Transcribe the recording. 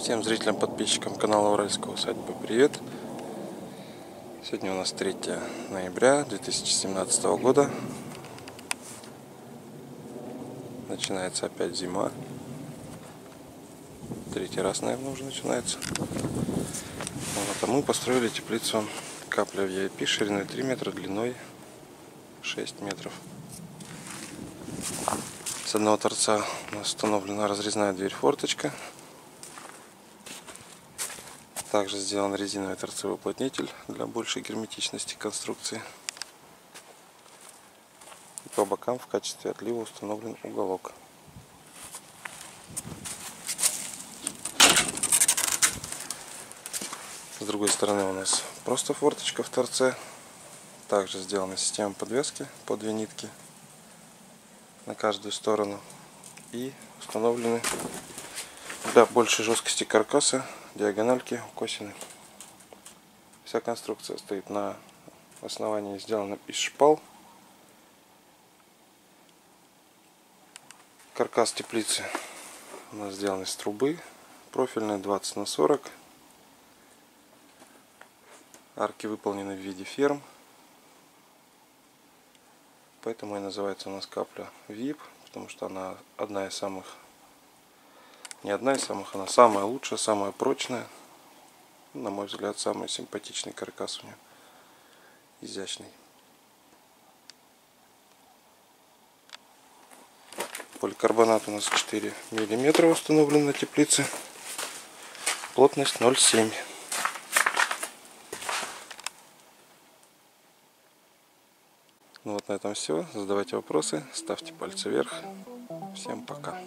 Всем зрителям, подписчикам канала Уральского усадьбы привет! Сегодня у нас 3 ноября 2017 года. Начинается опять зима. Третий раз, наверное, уже начинается. Вот, а мы построили теплицу капля VIP шириной 3 метра, длиной 6 метров. С одного торца у нас установлена разрезная дверь-форточка. Также сделан резиновый торцевой уплотнитель для большей герметичности конструкции. И по бокам в качестве отлива установлен уголок. С другой стороны у нас просто форточка в торце. Также сделана система подвески по две нитки на каждую сторону. И установлены для большей жесткости каркаса диагональки укосины. Вся конструкция стоит на основании сделана из шпал. Каркас теплицы у нас сделан из трубы профильной 20 на 40 Арки выполнены в виде ферм. Поэтому и называется у нас капля VIP, потому что она одна из самых, не одна из самых, она самая лучшая, самая прочная. На мой взгляд, самый симпатичный каркас у нее. Изящный. Поликарбонат у нас 4 миллиметра установлен на теплице. Плотность 0,7. Ну вот на этом все. Задавайте вопросы, ставьте пальцы вверх. Всем пока.